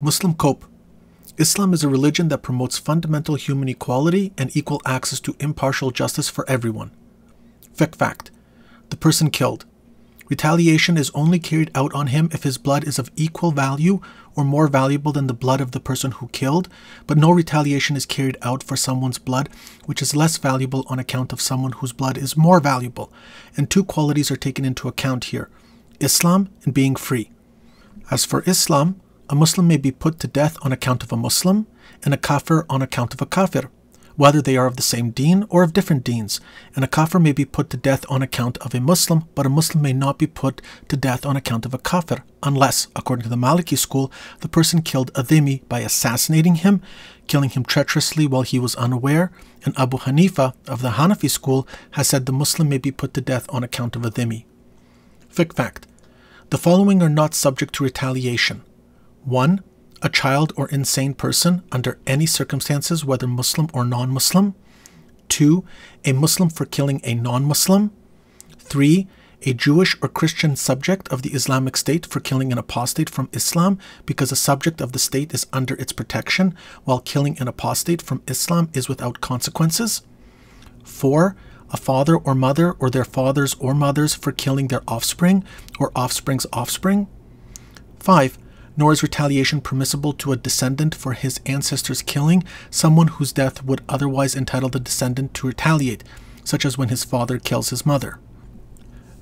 Muslim Cope Islam is a religion that promotes fundamental human equality and equal access to impartial justice for everyone. Fiqh fact The person killed. Retaliation is only carried out on him if his blood is of equal value or more valuable than the blood of the person who killed, but no retaliation is carried out for someone's blood which is less valuable on account of someone whose blood is more valuable, and two qualities are taken into account here Islam and being free. As for Islam, a Muslim may be put to death on account of a Muslim, and a kafir on account of a kafir, whether they are of the same deen or of different deens, and a kafir may be put to death on account of a Muslim, but a Muslim may not be put to death on account of a kafir, unless, according to the Maliki school, the person killed a dhimmi by assassinating him, killing him treacherously while he was unaware, and Abu Hanifa of the Hanafi school has said the Muslim may be put to death on account of a dhimmi. Fact. The following are not subject to retaliation. 1. A child or insane person under any circumstances, whether Muslim or non Muslim. 2. A Muslim for killing a non Muslim. 3. A Jewish or Christian subject of the Islamic State for killing an apostate from Islam because a subject of the state is under its protection, while killing an apostate from Islam is without consequences. 4. A father or mother or their fathers or mothers for killing their offspring or offspring's offspring. 5 nor is retaliation permissible to a descendant for his ancestor's killing someone whose death would otherwise entitle the descendant to retaliate, such as when his father kills his mother.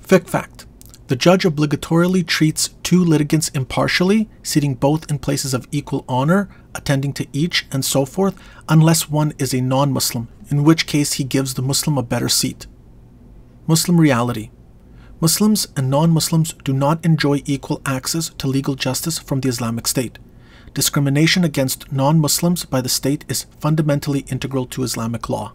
Fiqh fact. The judge obligatorily treats two litigants impartially, seating both in places of equal honor, attending to each, and so forth, unless one is a non Muslim, in which case he gives the Muslim a better seat. Muslim reality. Muslims and non Muslims do not enjoy equal access to legal justice from the Islamic State. Discrimination against non Muslims by the state is fundamentally integral to Islamic law.